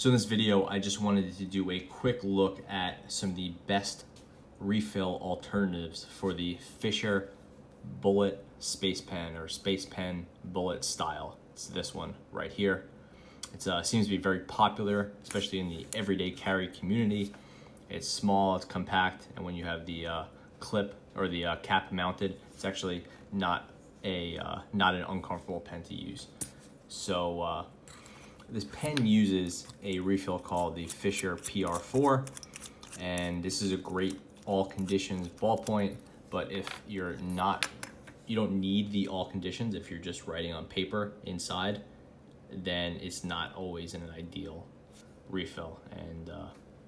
So in this video, I just wanted to do a quick look at some of the best refill alternatives for the Fisher Bullet Space Pen or Space Pen Bullet style. It's this one right here. It uh, seems to be very popular, especially in the everyday carry community. It's small, it's compact, and when you have the uh, clip or the uh, cap mounted, it's actually not a uh, not an uncomfortable pen to use. So uh, this pen uses a refill called the Fisher PR4, and this is a great all conditions ballpoint, but if you're not, you don't need the all conditions if you're just writing on paper inside, then it's not always an ideal refill, and uh,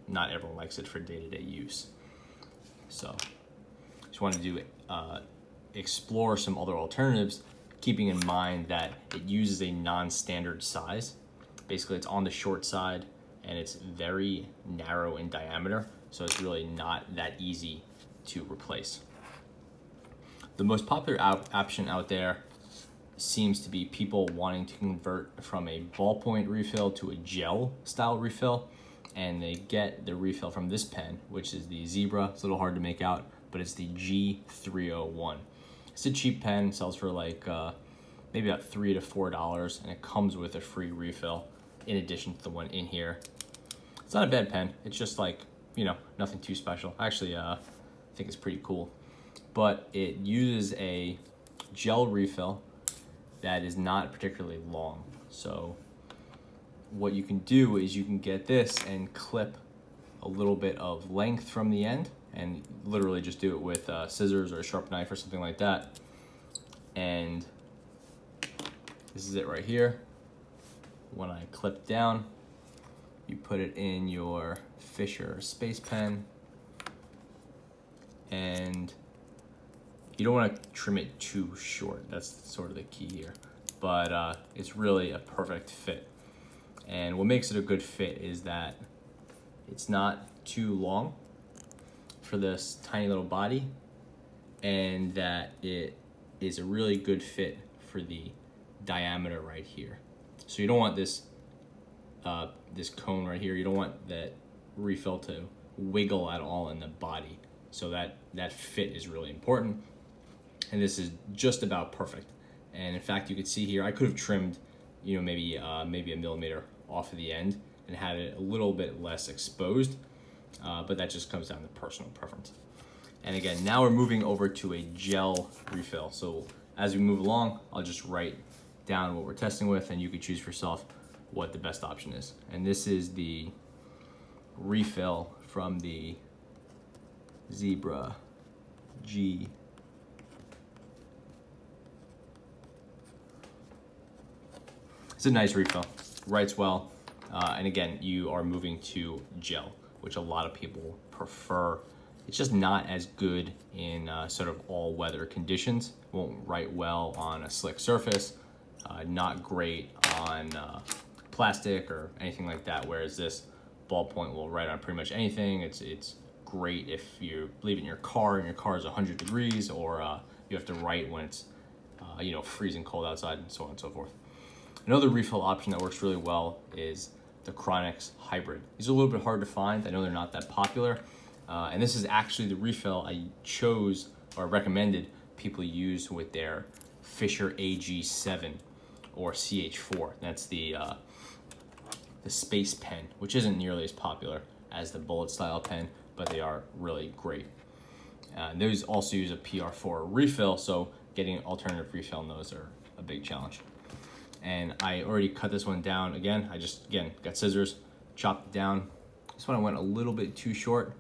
not everyone likes it for day-to-day -day use. So just wanted to do uh, explore some other alternatives, keeping in mind that it uses a non-standard size basically it's on the short side and it's very narrow in diameter, so it's really not that easy to replace. The most popular op option out there seems to be people wanting to convert from a ballpoint refill to a gel style refill and they get the refill from this pen which is the Zebra it's a little hard to make out but it's the G301 it's a cheap pen sells for like uh, maybe about three to four dollars and it comes with a free refill in addition to the one in here. It's not a bad pen. It's just like, you know, nothing too special. Actually, uh, I think it's pretty cool. But it uses a gel refill that is not particularly long. So what you can do is you can get this and clip a little bit of length from the end and literally just do it with uh, scissors or a sharp knife or something like that. And this is it right here when I clip down, you put it in your Fisher Space Pen and you don't want to trim it too short. That's sort of the key here. But uh, it's really a perfect fit. And what makes it a good fit is that it's not too long for this tiny little body and that it is a really good fit for the diameter right here. So you don't want this uh, this cone right here. You don't want that refill to wiggle at all in the body. So that, that fit is really important. And this is just about perfect. And in fact, you could see here, I could have trimmed, you know, maybe, uh, maybe a millimeter off of the end and had it a little bit less exposed. Uh, but that just comes down to personal preference. And again, now we're moving over to a gel refill. So as we move along, I'll just write down what we're testing with and you can choose for yourself what the best option is. And this is the refill from the Zebra G It's a nice refill, writes well, uh, and again, you are moving to gel, which a lot of people prefer. It's just not as good in uh, sort of all weather conditions. Won't write well on a slick surface, uh, not great on uh, plastic or anything like that, whereas this ballpoint will write on pretty much anything. It's, it's great if you leave it in your car and your car is 100 degrees or uh, you have to write when it's uh, you know freezing cold outside and so on and so forth. Another refill option that works really well is the Chronix Hybrid. These are a little bit hard to find. I know they're not that popular. Uh, and this is actually the refill I chose or recommended people use with their Fisher AG7 or CH4. That's the, uh, the space pen, which isn't nearly as popular as the bullet style pen, but they are really great. Uh, those also use a PR4 refill, so getting an alternative refill on those are a big challenge. And I already cut this one down again. I just, again, got scissors, chopped it down. This one I went a little bit too short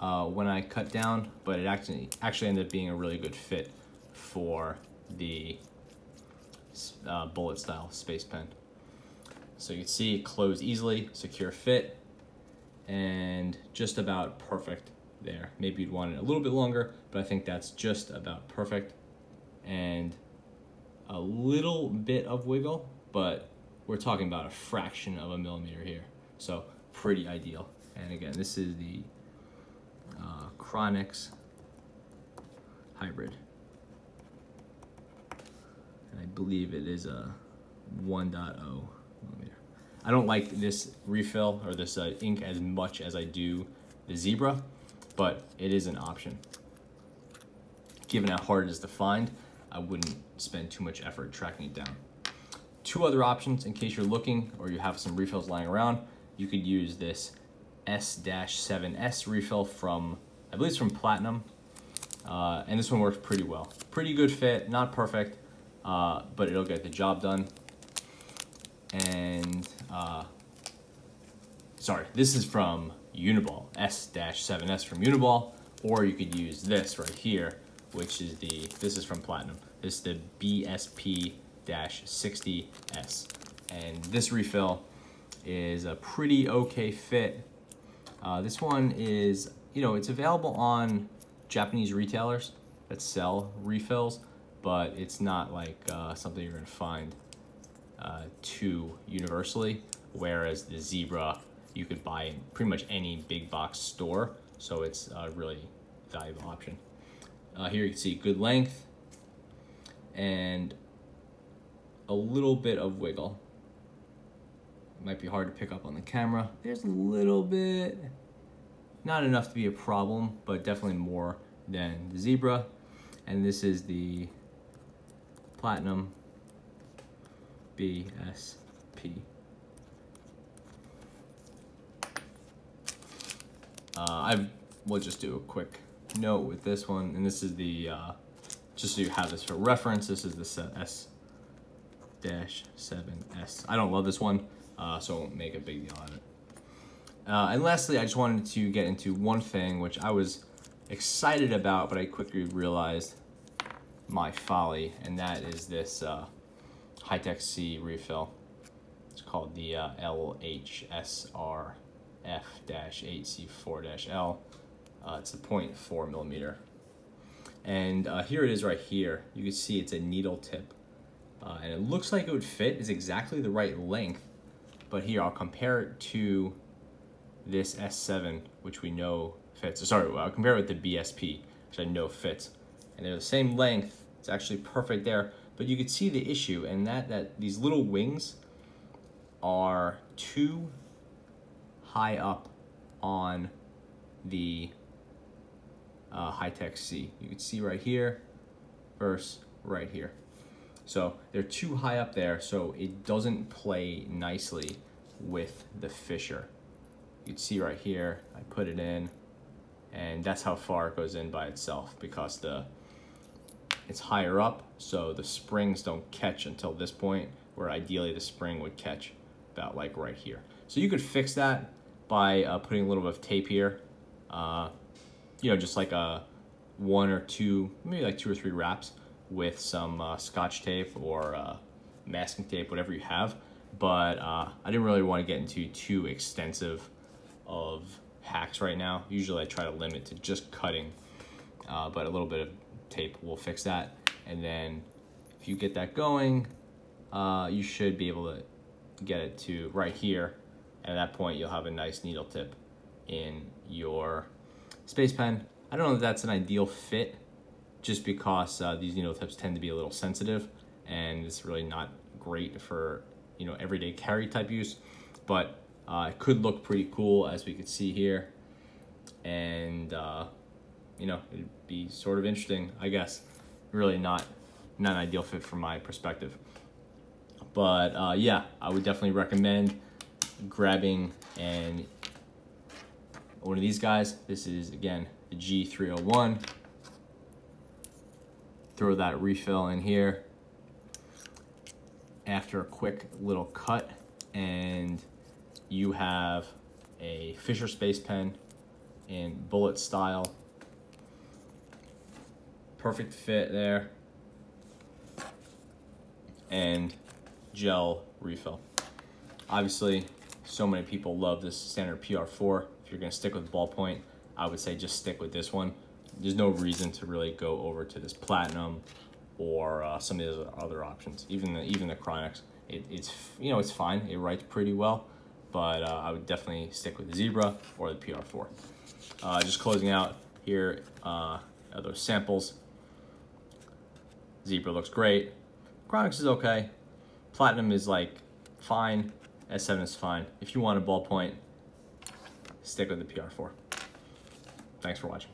uh, when I cut down, but it actually, actually ended up being a really good fit for the uh, bullet style space pen. So you can see it closed easily, secure fit, and just about perfect there. Maybe you'd want it a little bit longer, but I think that's just about perfect. And a little bit of wiggle, but we're talking about a fraction of a millimeter here. So pretty ideal. And again, this is the uh, Chronix Hybrid and I believe it is a 1.0 millimeter. I don't like this refill or this uh, ink as much as I do the Zebra, but it is an option. Given how hard it is to find, I wouldn't spend too much effort tracking it down. Two other options in case you're looking or you have some refills lying around, you could use this S-7S refill from, I believe it's from Platinum, uh, and this one works pretty well. Pretty good fit, not perfect, uh, but it'll get the job done. And, uh, sorry, this is from Uniball, S-7S from Uniball, or you could use this right here, which is the, this is from Platinum. This is the BSP-60S. And this refill is a pretty okay fit. Uh, this one is, you know, it's available on Japanese retailers that sell refills, but it's not like uh, something you're gonna find uh, too universally. Whereas the Zebra, you could buy in pretty much any big box store, so it's a really valuable option. Uh, here you can see good length and a little bit of wiggle. Might be hard to pick up on the camera. There's a little bit, not enough to be a problem, but definitely more than the Zebra. And this is the Platinum BSP. Uh, I will just do a quick note with this one, and this is the, uh, just so you have this for reference, this is the S dash 7S. I don't love this one uh, so I won't make a big deal out of it. Uh, and lastly, I just wanted to get into one thing which I was excited about, but I quickly realized my folly, and that is this uh, Hi-Tec C refill. It's called the uh, LHSRF-8C4-L. Uh, it's a 0.4 millimeter. And uh, here it is right here. You can see it's a needle tip. Uh, and it looks like it would fit. It's exactly the right length but here, I'll compare it to this S7, which we know fits. Sorry, I'll compare it with the BSP, which I know fits. And they're the same length. It's actually perfect there. But you could see the issue, and that, that these little wings are too high up on the uh, Hi-Tec C. You can see right here versus right here. So they're too high up there, so it doesn't play nicely with the Fisher. You can see right here, I put it in, and that's how far it goes in by itself because the it's higher up, so the springs don't catch until this point, where ideally the spring would catch about like right here. So you could fix that by uh, putting a little bit of tape here, uh, you know, just like a one or two, maybe like two or three wraps with some uh, scotch tape or uh, masking tape, whatever you have. But uh, I didn't really want to get into too extensive of hacks right now. Usually I try to limit to just cutting, uh, but a little bit of tape will fix that. And then if you get that going, uh, you should be able to get it to right here. And at that point, you'll have a nice needle tip in your space pen. I don't know if that's an ideal fit just because uh, these needle tips tend to be a little sensitive and it's really not great for you know everyday carry type use but uh, it could look pretty cool as we could see here and uh, you know it'd be sort of interesting I guess. Really not not an ideal fit from my perspective. But uh, yeah I would definitely recommend grabbing and one of these guys. This is again the G301 throw that refill in here. After a quick little cut and you have a Fisher Space Pen in bullet style. Perfect fit there. And gel refill. Obviously, so many people love this standard PR4. If you're gonna stick with ballpoint, I would say just stick with this one there's no reason to really go over to this platinum or uh, some of these other options. Even the even the Chronix, it, it's you know it's fine. It writes pretty well, but uh, I would definitely stick with the Zebra or the PR4. Uh, just closing out here, uh, those samples. Zebra looks great. Chronix is okay. Platinum is like fine. S7 is fine. If you want a ballpoint, stick with the PR4. Thanks for watching.